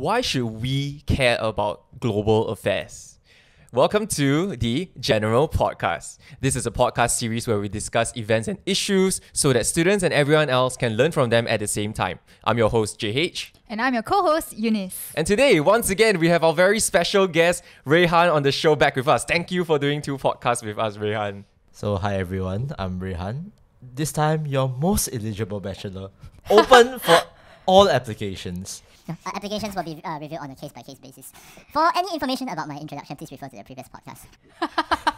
why should we care about global affairs? Welcome to the General Podcast. This is a podcast series where we discuss events and issues so that students and everyone else can learn from them at the same time. I'm your host, JH. And I'm your co host, Eunice. And today, once again, we have our very special guest, Ruihan, on the show back with us. Thank you for doing two podcasts with us, Ruihan. So, hi everyone, I'm Ruihan. This time, your most eligible bachelor. Open for all applications. Uh, applications will be uh, reviewed on a case by case basis. For any information about my introduction, please refer to the previous podcast.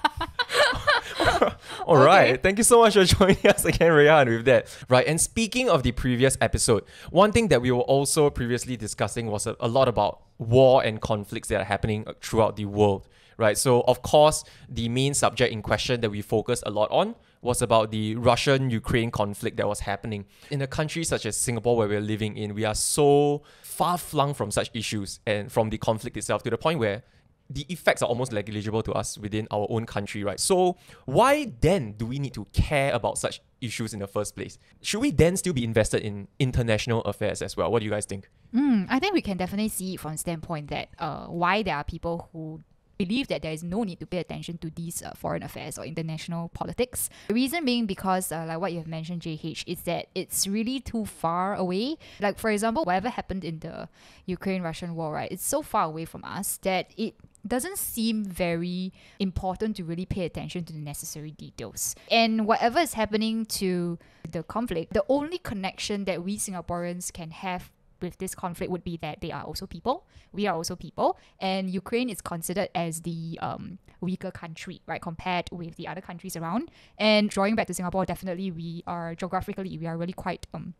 All right, Thank you so much for joining us again, Ruihan, with that. Right. And speaking of the previous episode, one thing that we were also previously discussing was a, a lot about war and conflicts that are happening throughout the world. Right. So, of course, the main subject in question that we focus a lot on was about the Russian Ukraine conflict that was happening. In a country such as Singapore, where we're living in, we are so far flung from such issues and from the conflict itself to the point where the effects are almost negligible to us within our own country, right? So, why then do we need to care about such issues in the first place? Should we then still be invested in international affairs as well? What do you guys think? Mm, I think we can definitely see from standpoint that uh, why there are people who believe that there is no need to pay attention to these uh, foreign affairs or international politics. The reason being because, uh, like what you have mentioned, JH, is that it's really too far away. Like, for example, whatever happened in the Ukraine Russian war, right? It's so far away from us that it doesn't seem very important to really pay attention to the necessary details. And whatever is happening to the conflict, the only connection that we Singaporeans can have with this conflict would be that they are also people. We are also people, and Ukraine is considered as the um, weaker country, right, compared with the other countries around. And drawing back to Singapore, definitely we are geographically we are really quite um,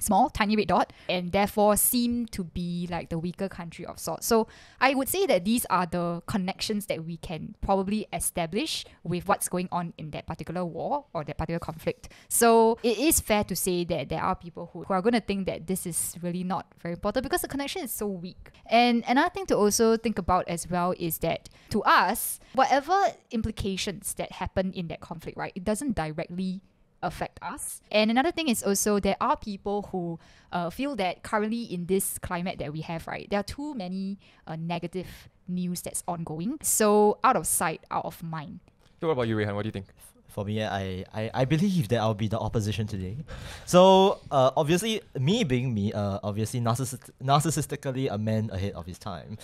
small, tiny red dot, and therefore seem to be like the weaker country of sorts. So I would say that these are the connections that we can probably establish with what's going on in that particular war or that particular conflict. So it is fair to say that there are people who, who are going to think that this is really not very important because the connection is so weak. And another thing to also think about as well is that to us, whatever implications that happen in that conflict, right, it doesn't directly affect us. And another thing is also there are people who uh, feel that currently in this climate that we have, right, there are too many uh, negative news that's ongoing. So out of sight, out of mind. So what about you, Ruihan? What do you think? For me, I, I, I believe that I'll be the opposition today. So, uh, obviously, me being me, uh, obviously narcissist- narcissistically a man ahead of his time,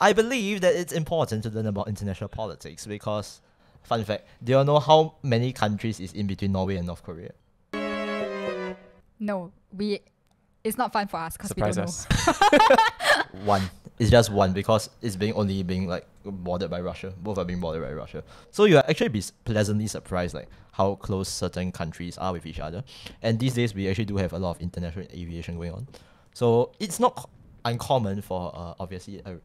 I believe that it's important to learn about international politics because Fun fact: Do you know how many countries is in between Norway and North Korea? No, we. It's not fun for us because we don't Surprise know. one. It's just one because it's being only being like bordered by Russia. Both are being bordered by Russia. So you actually be pleasantly surprised like how close certain countries are with each other. And these days we actually do have a lot of international aviation going on. So it's not uncommon for uh, obviously a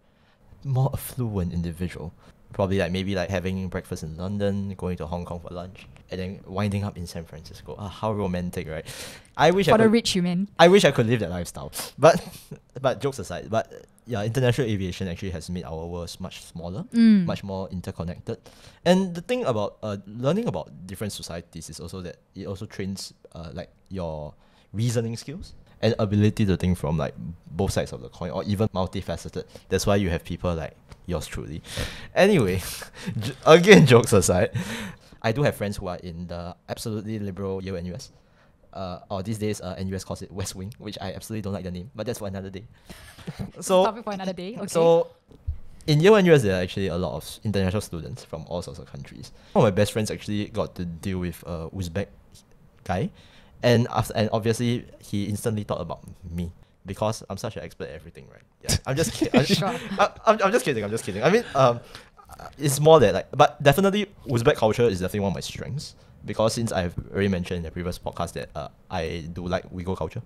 more affluent individual. Probably like maybe like having breakfast in London, going to Hong Kong for lunch, and then winding up in San Francisco. Ah, how romantic, right? I wish I For the could, rich, you mean? I wish I could live that lifestyle. But but jokes aside, but yeah, international aviation actually has made our world much smaller, Mm. much more interconnected. And the thing about uh, learning about different societies is also that it also trains uh, like your reasoning skills and ability to think from like both sides of the coin or even multifaceted. That's why you have people like yours truly. Anyway, again, jokes aside, I do have friends who are in the absolutely liberal Yale-NUS. Uh, or these days, uh, NUS calls it West Wing, which I absolutely don't like the name, but that's for another day. so, Topic for another day. Okay. so in Yale-NUS, there are actually a lot of international students from all sorts of countries. One of my best friends actually got to deal with a Uzbek guy, and after, and obviously he instantly thought about me because I'm such an expert at everything, right? Yeah, I'm just kidding. I'm, Sure. I'm, I'm, I'm just kidding. I'm just kidding. I mean, um, it's more that like, but definitely Uzbek culture is definitely one of my strengths because since I've already mentioned in the previous podcast that uh, I do like Uyghur culture.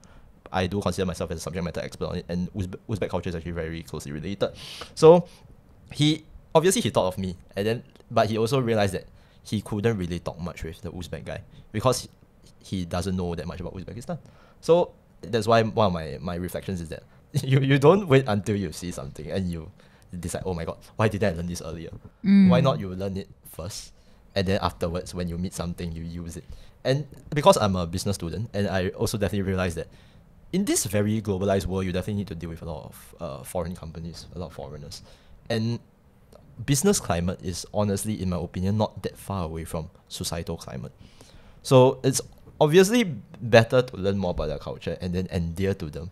I do consider myself as a subject matter expert on it, and Uzbek, Uzbek culture is actually very closely related. So he obviously he thought of me, and then but he also realized that he couldn't really talk much with the Uzbek guy because he, he doesn't know that much about Uzbekistan. So that's why one of my, my reflections is that you, you don't wait until you see something and you decide, oh my god, why didn't I learn this earlier? Why not you learn it first, and then afterwards when you meet something you use it. And because I'm a business student, and I also definitely realize that in this very globalized world, you definitely need to deal with a lot of uh, foreign companies, a lot of foreigners, and business climate is honestly, in my opinion, not that far away from societal climate. So it's obviously better to learn more about their culture and then adhere to them,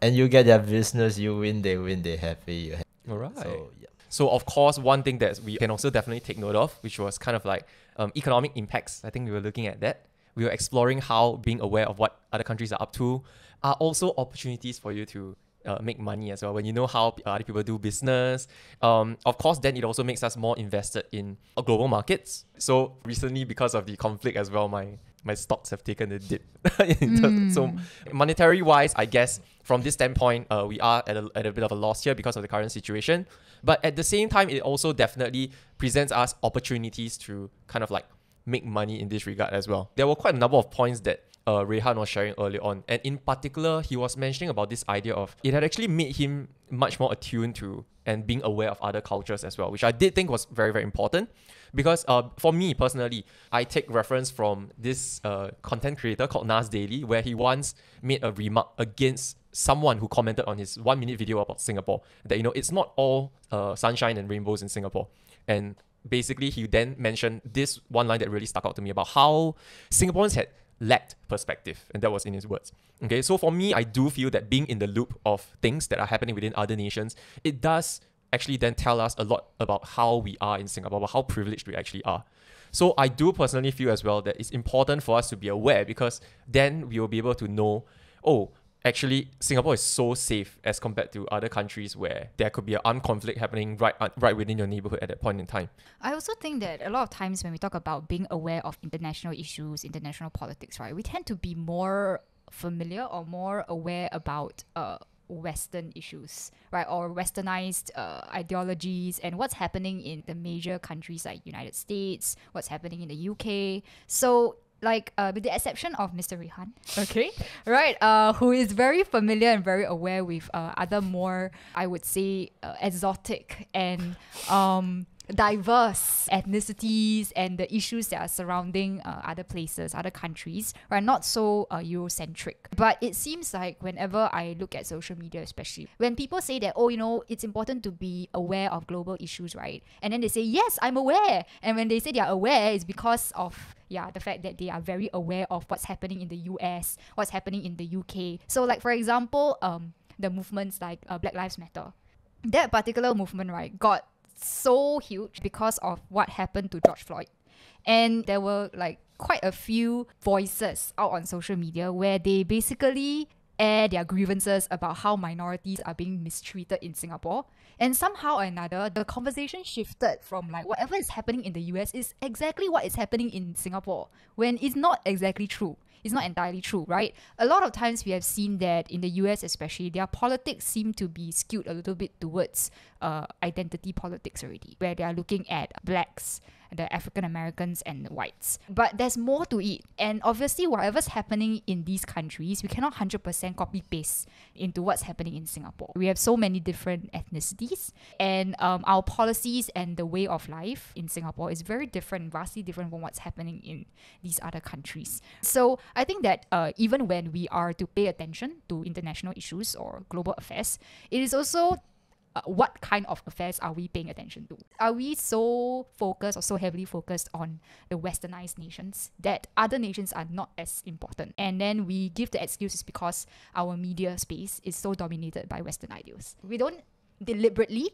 and you get their business. You win, they win, they happy. You happy. All right. So yeah. So of course, one thing that we can also definitely take note of, which was kind of like um, economic impacts. I think we were looking at that. We were exploring how being aware of what other countries are up to are also opportunities for you to uh, make money as well. When you know how other people do business, um, of course, then it also makes us more invested in uh, global markets. So recently, because of the conflict as well, my my stocks have taken a dip. Terms- So monetary wise, I guess from this standpoint, uh, we are at a, at a bit of a loss here because of the current situation. But at the same time, it also definitely presents us opportunities to kind of like make money in this regard as well. There were quite a number of points that uh, Ruihan was sharing earlier on, and in particular, he was mentioning about this idea of it had actually made him much more attuned to and being aware of other cultures as well, which I did think was very very important. Because uh, for me personally, I take reference from this uh, content creator called Nas Daily, where he once made a remark against someone who commented on his one minute video about Singapore that you know it's not all uh, sunshine and rainbows in Singapore, and basically he then mentioned this one line that really stuck out to me about how Singaporeans had lacked perspective, and that was in his words. Okay, so for me, I do feel that being in the loop of things that are happening within other nations, it does actually then tell us a lot about how we are in Singapore, how privileged we actually are. So I do personally feel as well that it's important for us to be aware because then we will be able to know, oh, actually Singapore is so safe as compared to other countries where there could be an armed conflict happening right uh, right within your neighborhood at that point in time. I also think that a lot of times when we talk about being aware of international issues, international politics, right, we tend to be more familiar or more aware about uh, Western issues, right, or Westernized uh, ideologies and what's happening in the major countries like United States, what's happening in the UK. So like uh, with the exception of Mr. Ruihan, okay, right, uh, who is very familiar and very aware with uh, other more, I would say, uh, exotic and um, diverse ethnicities and the issues that are surrounding uh, other places, other countries, right? Not so uh, Eurocentric. But it seems like whenever I look at social media, especially when people say that, oh, you know, it's important to be aware of global issues, right? And then they say, yes, I'm aware. And when they say they are aware, it's because of yeah, the fact that they are very aware of what's happening in the US, what's happening in the UK. So, like for example, um, the movements like uh, Black Lives Matter, that particular movement, right, got so huge because of what happened to George Floyd. And there were like quite a few voices out on social media where they basically air their grievances about how minorities are being mistreated in Singapore. And somehow or another, the conversation shifted from like whatever is happening in the US is exactly what is happening in Singapore, when it's not exactly true. It's not entirely true, right? A lot of times we have seen that in the US, especially, their politics seem to be skewed a little bit towards uh, identity politics already, where they are looking at blacks, the African Americans, and whites. But there's more to it. And obviously, whatever's happening in these countries, we cannot 100% copy paste into what's happening in Singapore. We have so many different ethnicities, and um, our policies and the way of life in Singapore is very different, vastly different from what's happening in these other countries. So I think that uh, even when we are to pay attention to international issues or global affairs, it is also uh, what kind of affairs are we paying attention to? Are we so focused or so heavily focused on the westernized nations that other nations are not as important? And then we give the excuses because our media space is so dominated by Western ideals. We don't deliberately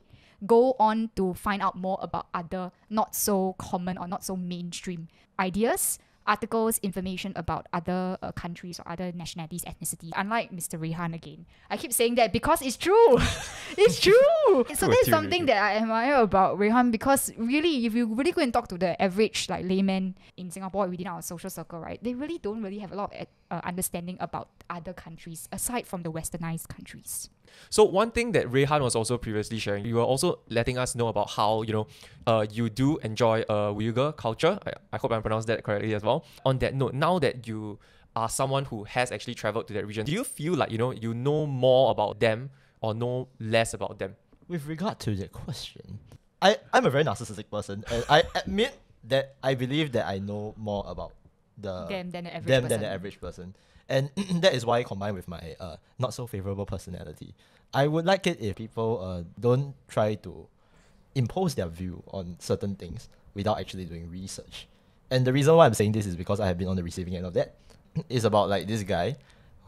go on to find out more about other not so common or not so mainstream ideas articles, information about other uh, countries or other nationalities, ethnicity. Unlike Mr. Ruihan again, I keep saying that because it's true. it's true. so that's something that I admire about Ruihan because really, if you really go and talk to the average like layman in Singapore within our social circle, right, they really don't really have a lot of uh, understanding about other countries aside from the westernized countries. So one thing that Ruihan was also previously sharing, you were also letting us know about how you know, uh, you do enjoy uh Uyghur culture. I, I hope I pronounced that correctly as well. On that note, now that you are someone who has actually traveled to that region, do you feel like you know you know more about them or know less about them? With regard to that question, I, I'm a very narcissistic person, and I admit that I believe that I know more about the them than the average them person. than the average person. And that is why, combined with my uh, not so favorable personality, I would like it if people uh, don't try to impose their view on certain things without actually doing research. And the reason why I'm saying this is because I have been on the receiving end of that. it's about like this guy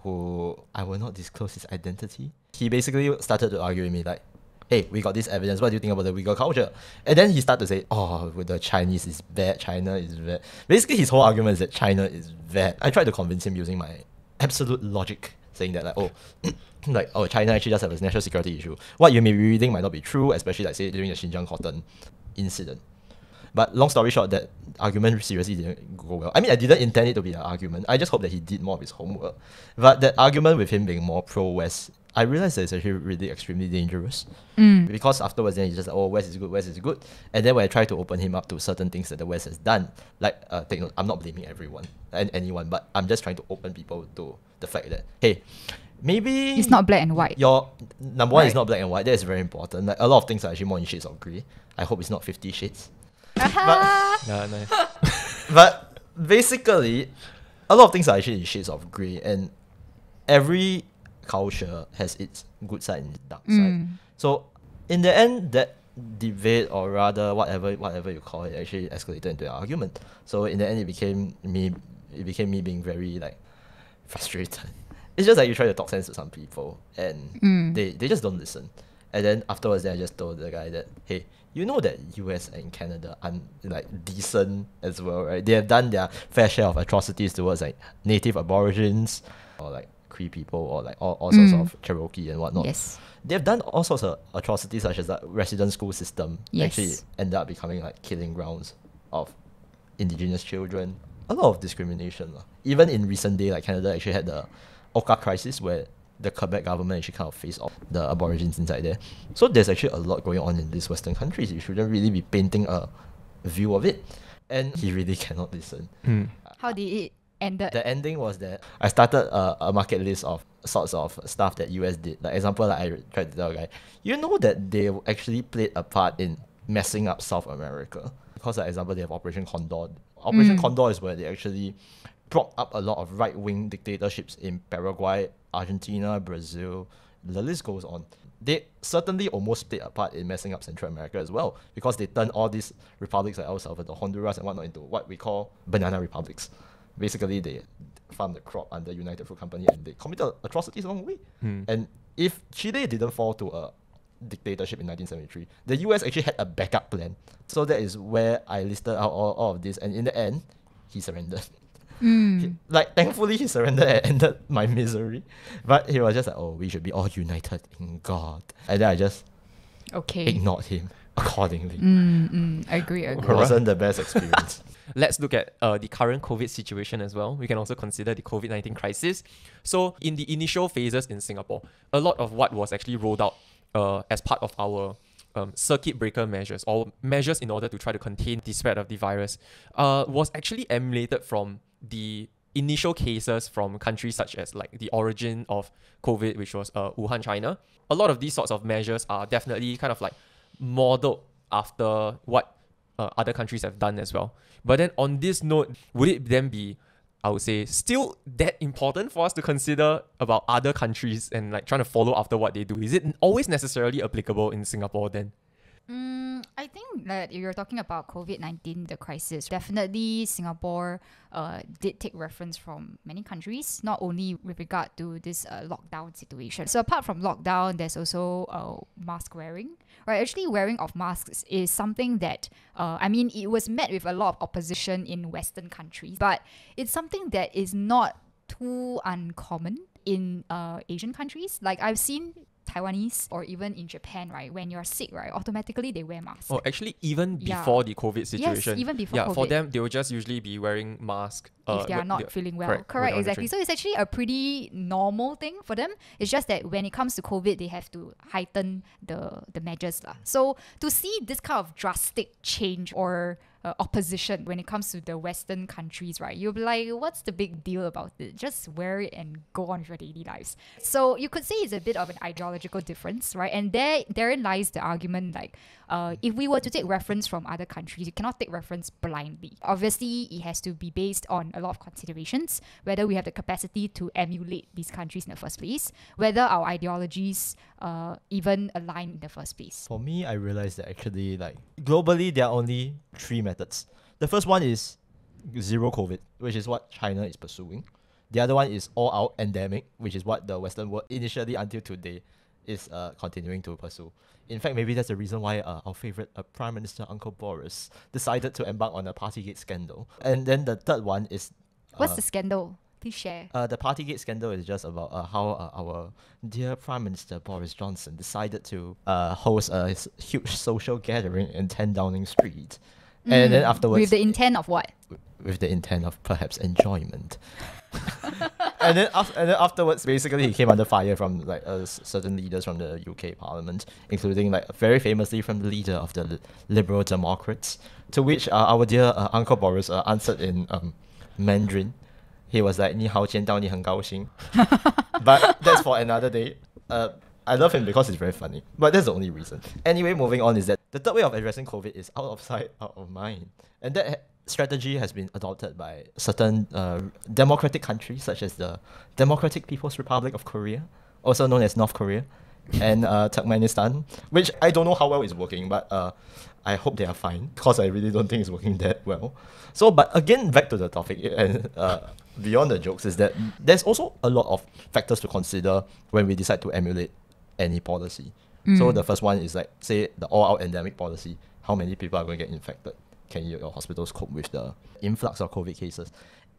who I will not disclose his identity. He basically started to argue with me like, hey, we got this evidence. What do you think about the Uyghur culture? And then he started to say, oh, the Chinese is bad, China is bad. Basically, his whole argument is that China is bad. I tried to convince him using my absolute logic, saying that like, oh, like, oh, China actually just have a national security issue. What you may be reading might not be true, especially like say during the Xinjiang cotton incident. But long story short, that argument seriously didn't go well. I mean, I didn't intend it to be an argument. I just hope that he did more of his homework. But that argument with him being more pro West, I realized that it's actually really extremely dangerous. Because afterwards, then he's just like, oh, West is good, West is good. And then when I try to open him up to certain things that the West has done, like, uh, take note, I'm not blaming everyone and anyone, but I'm just trying to open people to the fact that, hey, maybe It's not black and white. your number one is Right. not black and white. That is very important. Like a lot of things are actually more in shades of grey. I hope it's not Fifty Shades. but Yeah, nice. But basically, a lot of things are actually in shades of grey, and every culture has its good side and its dark mm. side. So in the end, that debate or rather whatever whatever you call it actually escalated into an argument. So in the end, it became me. It became me being very like frustrated. It's just like you try to talk sense to some people and mm. they, they just don't listen. And then afterwards, then I just told the guy that, hey, you know that US and Canada are like decent as well, right? They have done their fair share of atrocities towards like native aborigines or like Cree people or like all, all sorts Mm. of Cherokee and whatnot. Yes. They've done all sorts of atrocities such as that resident school system Yes. actually ended up becoming like killing grounds of indigenous children. A lot of discrimination. lah. Even in recent day, like Canada actually had the Oka crisis where the Quebec government actually kind of faced off the aborigines inside there. So there's actually a lot going on in these Western countries. You shouldn't really be painting a view of it. And he really cannot listen. Hmm. How did it end? The ending was that I started a, a market list of sorts of stuff that US did. Like example, like I tried to tell a guy, you know that they actually played a part in messing up South America. Because like example, they have Operation Condor. Operation Mm. Condor is where they actually prop up a lot of right wing dictatorships in Paraguay, Argentina, Brazil. The list goes on. They certainly almost played a part in messing up Central America as well, because they turned all these republics like El Salvador, Honduras, and whatnot into what we call banana republics. Basically, they farmed the crop under United Fruit Company and they committed atrocities along the way. Hmm. And if Chile didn't fall to a dictatorship in 1973, the US actually had a backup plan. So that is where I listed out all, all of this, and in the end, he surrendered. He- like thankfully he surrendered and ended my misery. But he was just like, oh, we should be all united in God. And then I just Okay. ignored him accordingly. Mm, mm, I agree. I It agree. wasn't the best experience. Let's look at uh, the current COVID situation as well. We can also consider the COVID 19 crisis. So, in the initial phases in Singapore, a lot of what was actually rolled out uh, as part of our um, circuit breaker measures or measures in order to try to contain the spread of the virus uh, was actually emulated from the initial cases from countries such as like the origin of COVID, which was uh, Wuhan, China. A lot of these sorts of measures are definitely kind of like modeled after what uh, other countries have done as well. But then on this note, would it then be, I would say, still that important for us to consider about other countries and like trying to follow after what they do? Is it always necessarily applicable in Singapore then? Mm, I think that you're talking about COVID 19, the crisis, definitely Singapore uh, did take reference from many countries, not only with regard to this uh, lockdown situation. So, apart from lockdown, there's also uh, mask wearing, right? Actually, wearing of masks is something that, uh, I mean, it was met with a lot of opposition in Western countries, but it's something that is not too uncommon in uh, Asian countries. Like, I've seen Taiwanese or even in Japan, right? When you're sick, right, automatically they wear masks. Oh, actually, even Yeah. before the COVID situation. Yes, even before Yeah, for them, they will just usually be wearing mask. if uh, they are not feeling well. correct, Correct, exactly. So it's actually a pretty normal thing for them. It's just that when it comes to COVID, they have to heighten the the measures. lah. So to see this kind of drastic change or uh, opposition when it comes to the Western countries, right? You'll be like, what's the big deal about it? Just wear it and go on with your daily lives. So you could say it's a bit of an ideological difference, right? And there therein lies the argument like, uh, if we were to take reference from other countries, you cannot take reference blindly. Obviously, it has to be based on a lot of considerations, whether we have the capacity to emulate these countries in the first place, whether our ideologies uh, even align in the first place. For me, I realized that actually, like globally, there are only three methods. The first one is zero COVID, which is what China is pursuing. The other one is all out endemic, which is what the Western world initially until today is uh, continuing to pursue. In fact, maybe that's the reason why uh, our favorite uh, Prime Minister Uncle Boris decided to embark on a Partygate scandal. And then the third one is What's uh, the scandal? Please share. uh, the Partygate scandal is just about uh, how uh, our dear Prime Minister Boris Johnson decided to uh, host a huge social gathering in 10 Downing Street. And then Mm, afterwards, With the intent of what? with the intent of perhaps enjoyment. and then af- and then afterwards, basically, he came under fire from like uh, certain leaders from the UK Parliament, including like very famously from the leader of the Li- Liberal Democrats. To which uh, our dear uh, Uncle Boris uh, answered in um, Mandarin He was like, 你好，见到你很高兴. but that's for another day. Uh, I love him because he's very funny, but that's the only reason. Anyway, moving on is that the third way of addressing COVID is out of sight, out of mind, and that ha- strategy has been adopted by certain uh, democratic countries such as the Democratic People's Republic of Korea, also known as North Korea, and uh, Turkmenistan, which I don't know how well it's working, but uh, I hope they are fine because I really don't think it's working that well. So, but again, back to the topic and uh, beyond the jokes is that there's also a lot of factors to consider when we decide to emulate any policy. So the first one is like say the all-out endemic policy. How many people are going to get infected? Can your hospitals cope with the influx of COVID cases?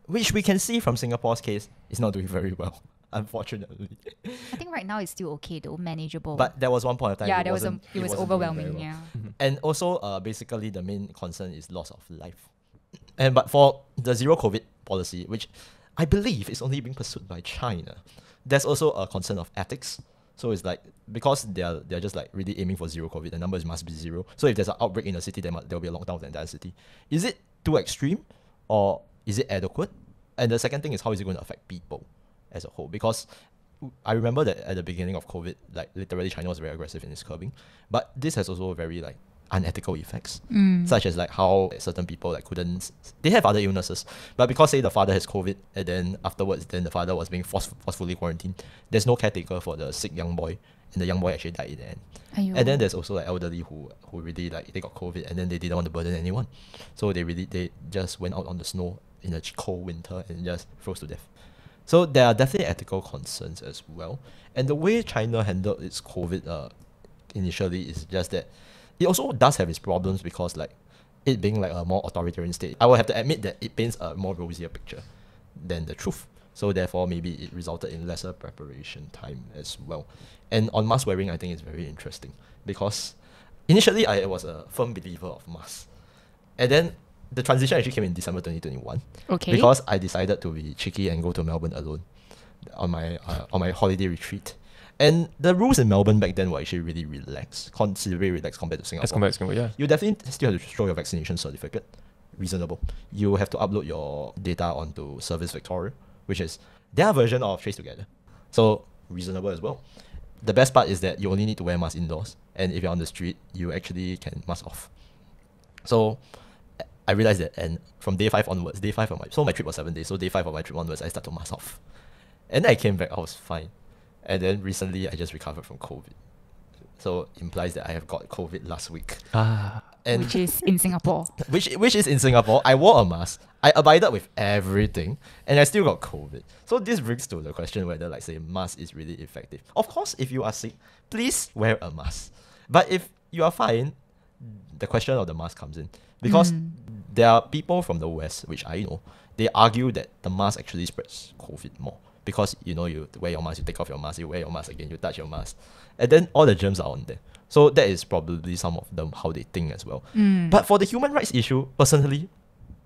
Which we can see from Singapore's case is not doing very well, unfortunately. I think right now it's still okay though, manageable. But there was one point of time. yeah, it there was a, it was wasn't doing very overwhelming. well. Yeah. And also, uh, basically, the main concern is loss of life. And but for the zero COVID policy, which I believe is only being pursued by China, there's also a concern of ethics. So it's like because they're they're just like really aiming for zero COVID, the numbers must be zero. So if there's an outbreak in a city, there there will be a lockdown of the entire city. Is it too extreme, or is it adequate? And the second thing is how is it going to affect people as a whole? Because I remember that at the beginning of COVID, like literally China was very aggressive in its curbing, but this has also very like unethical effects, mm. such as like how certain people like couldn't. They have other illnesses, but because say the father has COVID, and then afterwards, then the father was being force, forcefully quarantined. There's no caretaker for the sick young boy, and the young boy actually died in the end. !aiyo! And then there's also like elderly who who really like they got COVID and then they didn't want to burden anyone, so they really they just went out on the snow in a cold winter and just froze to death. So there are definitely ethical concerns as well. And the way China handled its COVID uh, initially is just that it also does have its problems because like it being like a more authoritarian state, I will have to admit that it paints a more rosier picture than the truth. So therefore, maybe it resulted in lesser preparation time as well. And on mask wearing, I think it's very interesting because initially I was a firm believer of masks, and then the transition actually came in December 2021 okay. because I decided to be cheeky and go to Melbourne alone on my uh, on my holiday retreat. And the rules in Melbourne back then were actually really relaxed, considerably relaxed compared to Singapore. As compared to Singapore, yeah. You definitely still have to show your vaccination certificate. Reasonable. You have to upload your data onto Service Victoria, which is their version of Trace Together. So reasonable as well. The best part is that you only need to wear mask indoors, and if you're on the street, you actually can mask off. So I realized that, and from day five onwards, day five of my so my trip was seven days. So day five of my trip onwards, I started to mask off, and then I came back, I was fine, and then recently I just recovered from COVID. So implies that I have got COVID last week, Ah. and which is in Singapore. which which is in Singapore. I wore a mask. I abided with everything, and I still got COVID. So this brings to the question whether, like, say, mask is really effective. Of course, if you are sick, please wear a mask. But if you are fine, the question of the mask comes in because Mm. There are people from the west, which I know, they argue that the mask actually spreads COVID more because you know you wear your mask, you take off your mask, you wear your mask again, you touch your mask, and then all the germs are on there. So that is probably some of them how they think as well. Mm. But for the human rights issue, personally,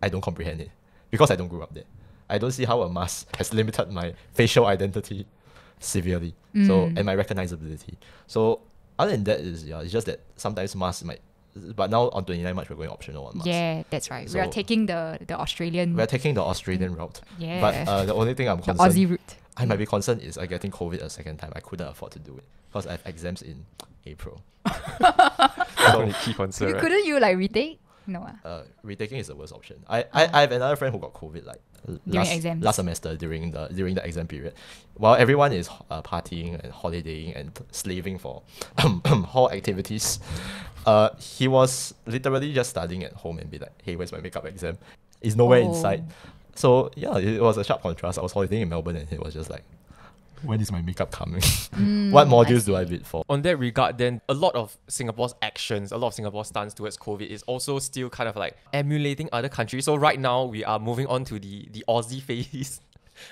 I don't comprehend it because I don't grow up there. I don't see how a mask has limited my facial identity severely. So Mm. and my recognizability. So other than that is yeah, it's just that sometimes masks might but now on 29 March we're going optional on masks. Yeah, that's right. we are taking the the Australian. We're taking the Australian route. yeah. But uh, the only thing I'm the concerned, Aussie route. I might be concerned is I getting COVID a second time. I couldn't afford to do it because I have exams in April. That's so only key concern. You right? couldn't you like retake? No. ah. uh, retaking is the worst option. I, I, I have another friend who got COVID like During last, exams. last semester during the during the exam period, while everyone is uh, partying and holidaying and slaving for hall activities. Uh, he was literally just studying at home and be like, "Hey, where's my makeup exam?" It's nowhere in sight. Oh. So yeah, it was a sharp contrast. I was holidaying in Melbourne and he was just like, "When is my makeup coming? what Mm, modules do I see. bid for?" on that regard, then a lot of Singapore's actions, a lot of Singapore's stance towards COVID is also still kind of like emulating other countries. So right now we are moving on to the the Aussie phase,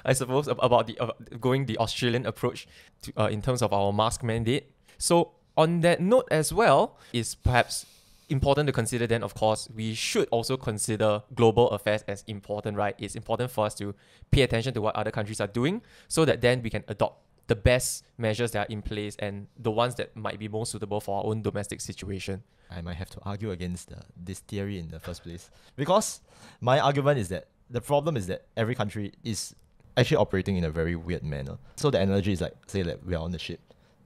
I suppose, about the uh, going the Australian approach to, uh, in terms of our mask mandate. So on that note as well, is perhaps important to consider then of course we should also consider global affairs as important right it's important for us to pay attention to what other countries are doing so that then we can adopt the best measures that are in place and the ones that might be most suitable for our own domestic situation I might have to argue against the, this theory in the first place. Because my argument is that the problem is that every country is actually operating in a very weird manner. So the analogy is like, say that we are on the ship.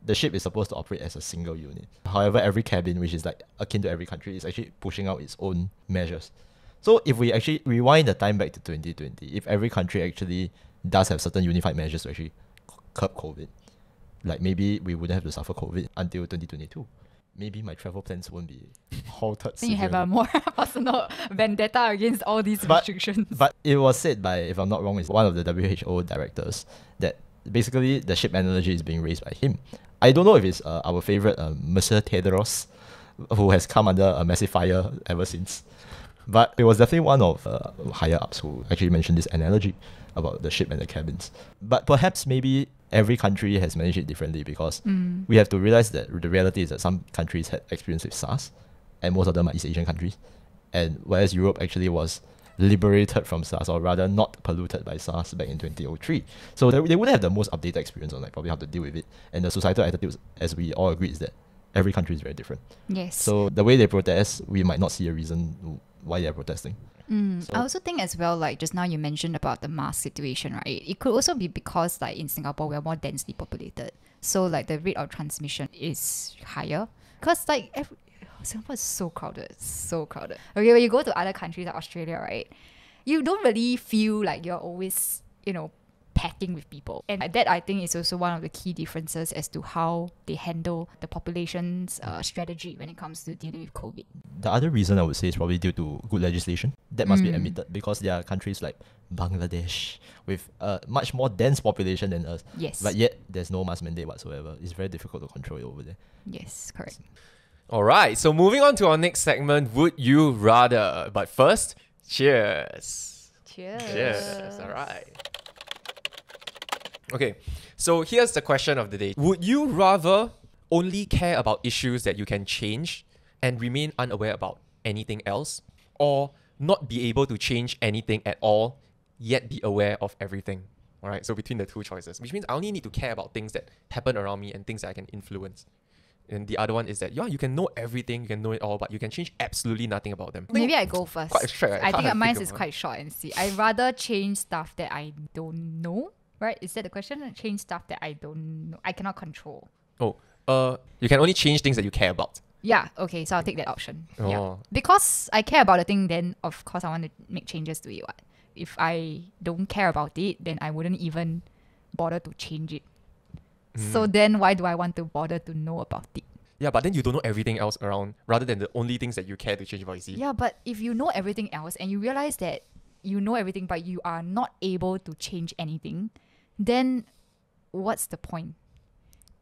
The ship is supposed to operate as a single unit. However, every cabin, which is like akin to every country, is actually pushing out its own measures. So if we actually rewind the time back to 2020, if every country actually does have certain unified measures to actually curb COVID, like maybe we wouldn't have to suffer COVID until 2022. Maybe my travel plans won't be halted. Then you have a more personal vendetta against all these But- restrictions. But it was said by, if I'm not wrong, is one of the WHO directors that basically the ship analogy is being raised by him. I don't know if it's uh, our favorite uh, Monsieur Tedros, who has come under a massive fire ever since. But it was definitely one of uh, higher ups who actually mentioned this analogy about the ship and the cabins. But perhaps maybe every country has managed it differently because Mm. we have to realize that the reality is that some countries had experience with SARS, and most of them are East Asian countries. And whereas Europe actually was liberated from SARS, or rather not polluted by SARS back in 2003. So they, they wouldn't have the most updated experience on like probably how to deal with it. And the societal attitudes, as we all agree, is that every country is very different. yes. So the way they protest, we might not see a reason why they're protesting. Mm, So- I also think as well, like just now you mentioned about the mask situation, right? It could also be because like in Singapore we're more densely populated, so like the rate of transmission is higher. Cause like every, Singapore is so crowded, so crowded. Okay, when you go to other countries like Australia, right, you don't really feel like you're always, you know, packing with people, and that I think is also one of the key differences as to how they handle the population's uh, strategy when it comes to dealing with COVID. The other reason I would say is probably due to good legislation that must be Mm. admitted because there are countries like Bangladesh with a much more dense population than us, Yes. but yet there's no mask mandate whatsoever. It's very difficult to control it over there. yes, correct. All right so moving on to our next segment would you rather but first cheers Cheers. Cheers. All right. Okay, so here's the question of the day Would you rather only care about issues that you can change and remain unaware about anything else, or not be able to change anything at all, yet be aware of everything? All right, so between the two choices, which means I only need to care about things that happen around me and things that I can influence. And the other one is that, yeah, you can know everything, you can know it all, but you can change absolutely nothing about them. Maybe I go first. quite abstract, right? I Can't think mine is quite short and see. I rather change stuff that I don't know. Right? Is that the question? Change stuff that I don't know. I cannot control. Oh, uh, you can only change things that you care about. Yeah. Okay. So I'll take that option. Yeah. Oh. Because I care about the thing, then of course I want to make changes to it. What? If I don't care about it, then I wouldn't even bother to change it. So Mm. then why do I want to bother to know about it? Yeah, but then you don't know everything else around, rather than the only things that you care to change about. You? Yeah, but if you know everything else and you realize that you know everything but you are not able to change anything, then what's the point?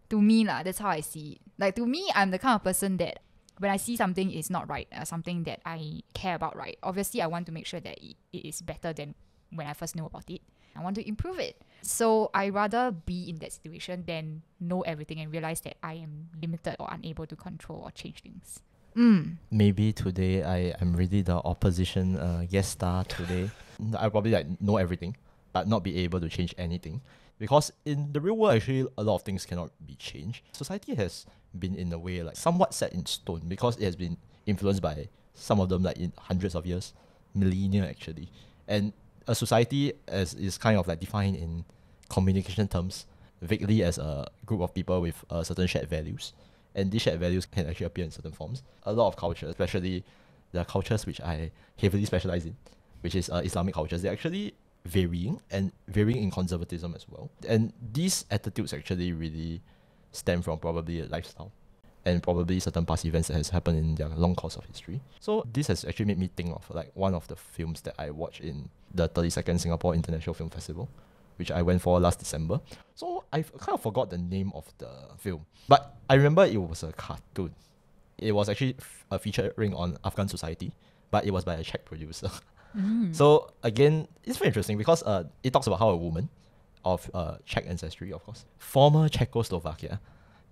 To me, lah, that's how I see it. Like to me, I'm the kind of person that when I see something is not right, uh, something that I care about, right? Obviously, I want to make sure that it, it is better than when I first know about it. I want to improve it. So I rather be in that situation than know everything and realize that I am limited or unable to control or change things. Mm. Maybe today I am really the opposition uh, guest star today. I probably like know everything, but not be able to change anything. Because in the real world, actually, a lot of things cannot be changed. Society has been in a way like somewhat set in stone because it has been influenced by some of them like in hundreds of years, millennia actually. And a society as is kind of like defined in communication terms vaguely as a group of people with uh, certain shared values. And these shared values can actually appear in certain forms. A lot of cultures, especially the cultures which I heavily specialize in, which is uh, Islamic cultures, they're actually varying and varying in conservatism as well. And these attitudes actually really stem from probably a lifestyle and probably certain past events that has happened in their long course of history. So this has actually made me think of like one of the films that I watched in the 32nd Singapore International Film Festival, which I went for last December. So I kind of forgot the name of the film, but I remember it was a cartoon. It was actually a featuring on Afghan society, but it was by a Czech producer. So again, it's very interesting because uh, it talks about how a woman of uh, Czech ancestry, of course, former Czechoslovakia,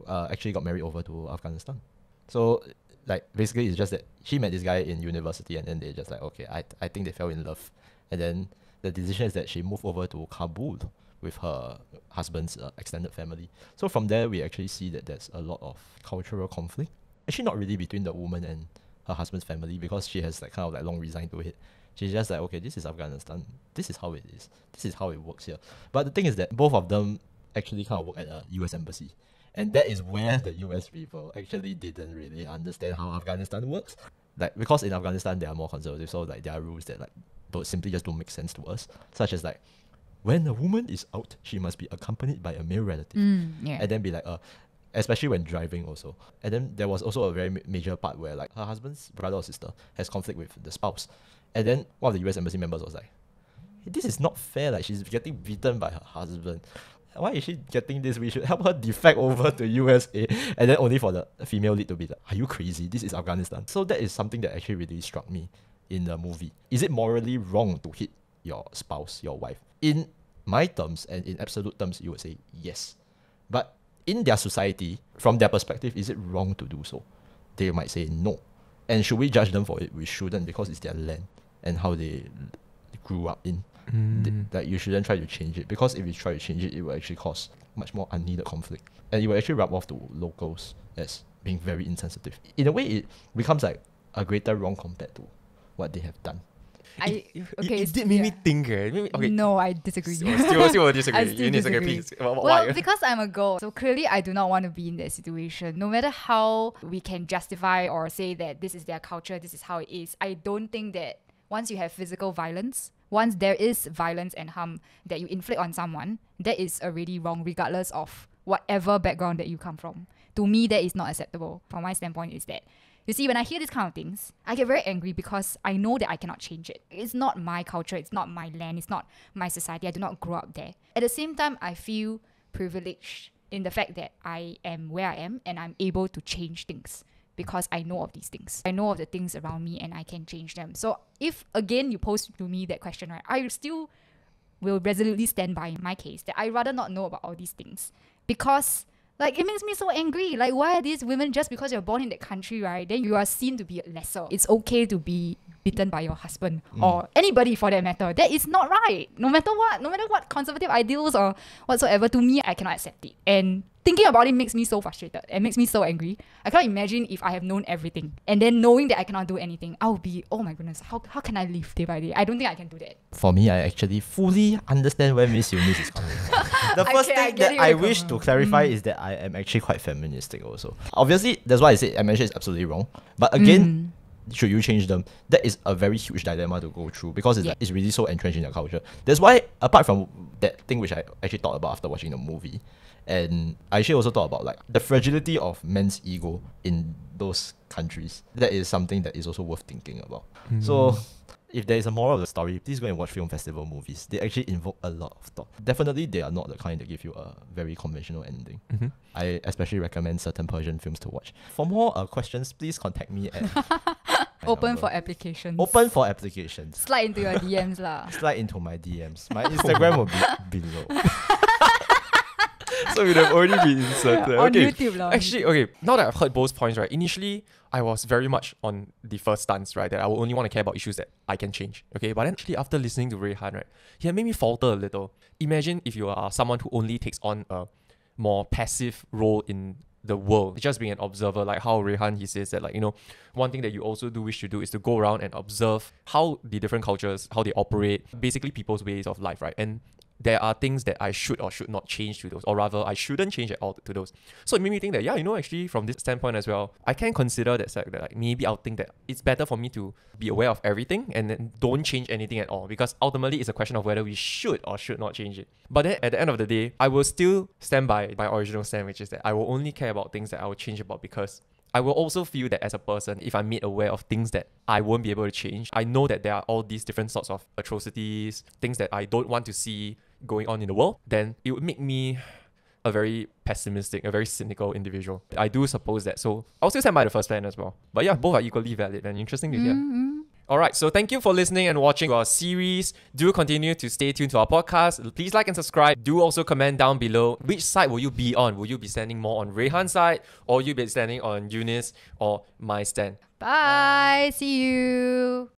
uh, actually got married over to Afghanistan. So like basically, it's just that she met this guy in university, and then they just like okay, I I think they fell in love, and then the decision is that she moved over to Kabul with her husband's uh, extended family. So from there, we actually see that there's a lot of cultural conflict. Actually, not really between the woman and her husband's family because she has like kind of like long resigned to it. She's just like, okay, this is Afghanistan. This is how it is. This is how it works here. But the thing is that both of them actually kind of work at a US embassy. And that is where the US people actually didn't really understand how Afghanistan works. Like because in Afghanistan they are more conservative, so like there are rules that like don't simply just don't make sense to us. Such as like when a woman is out, she must be accompanied by a male relative Mm, yeah. and then be like uh especially when driving also and then there was also a very ma- major part where like her husband's brother or sister has conflict with the spouse and then one of the us embassy members was like this is not fair like she's getting beaten by her husband why is she getting this we should help her defect over to usa and then only for the female lead to be like are you crazy this is afghanistan so that is something that actually really struck me in the movie is it morally wrong to hit your spouse your wife in my terms and in absolute terms you would say yes but in their society, from their perspective, is it wrong to do so? They might say no. And should we judge them for it? We shouldn't because it's their land and how they grew up in. Th- Like you shouldn't try to change it because if you try to change it, it will actually cause much more unneeded conflict, and it will actually rub off to locals as being very insensitive. In a way, it becomes like a greater wrong compared to what they have done. I It, okay. it did make me yeah. think. Eh. Made me- okay. No, I disagree. Still, still, still disagree. I still you disagree, disagree. please. Wh- wh- Well, Why? because I'm a girl, so clearly I do not want to be in that situation. No matter how we can justify or say that this is their culture, this is how it is, I don't think that once you have physical violence, once there is violence and harm that you inflict on someone, that is already wrong, regardless of whatever background that you come from. To me, that is not acceptable. From my standpoint, is that you see, when I hear these kind of things, I get very angry because I know that I cannot change it. It's not my culture, it's not my land, it's not my society. I do not grow up there. At the same time, I feel privileged in the fact that I am where I am and I'm able to change things because I know of these things. I know of the things around me and I can change them. So if again you pose to me that question, right, I still will resolutely stand by my case that I rather not know about all these things because like it makes me so angry. Like why are these women just because you're born in that country, right? Then you are seen to be lesser. It's okay to be beaten by your husband mm. or anybody for that matter. That is not right. No matter what, no matter what conservative ideals or whatsoever, to me I cannot accept it. And thinking about it makes me so frustrated. It makes me so angry. I cannot imagine if I have known everything and then knowing that I cannot do anything, I'll be, oh my goodness, how, how can I live day by day? I don't think I can do that. For me, I actually fully understand where Miss Eunice is coming from. the first Okay, thing get that I wish to clarify mm. is that I am actually quite feministic also. Obviously, that's why I said I mentioned it's absolutely wrong. But again, mm. Should you change them? That is a very huge dilemma to go through because it's, Yeah. like, it's really so entrenched in their culture. That's why, apart from that thing which I actually thought about after watching the movie, and I actually also thought about like the fragility of men's ego in those countries. That is something that is also worth thinking about. So if there is a moral of the story, please go and watch film festival movies. They actually invoke a lot of thought. Definitely, they are not the kind that give you a very conventional ending. Mhm. I especially recommend certain Persian films to watch. For more uh, questions, please contact me at my Open for applications. open for applications. Slide into your DMs lah. Slide into my DMs. My oh. Instagram will be below. so it would have already been inserted. On okay. YouTube lah. Actually, okay, now that I've heard both points, right, initially I was very much on the first stance, right, that I will only want to care about issues that I can change. Okay, but then actually after listening to Ruihan, right, he had made me falter a little. Imagine if you are someone who only takes on a more passive role in the world, just being an observer, like how Ruihan he says that like, you know, one thing that you also do wish to do is to go around and observe how the different cultures, how they operate, basically people's ways of life, right? And there are things that I should or should not change to those, or rather, I shouldn't change at all to those. So it made me think that, yeah, you know, actually, from this standpoint as well, I can consider that that like maybe I'll think that it's better for me to be aware of everything and then don't change anything at all, because ultimately it's a question of whether we should or should not change it. But then at the end of the day, I will still stand by my original stand, which is that I will only care about things that I will change about because I will also feel that as a person, if I'm made aware of things that I won't be able to change, I know that there are all these different sorts of atrocities, things that I don't want to see going on in the world, then it would make me a very pessimistic, a very cynical individual. I do suppose that. So I'll still stand by the first plan as well. But yeah, both are equally valid and interesting to hear. Mm-hmm. All right, so thank you for listening and watching our series. Do continue to stay tuned to our podcast. Please like and subscribe. Do also comment down below which side will you be on? Will you be standing more on Ruihan's side or you be standing on Eunice or my stand? Bye. See you.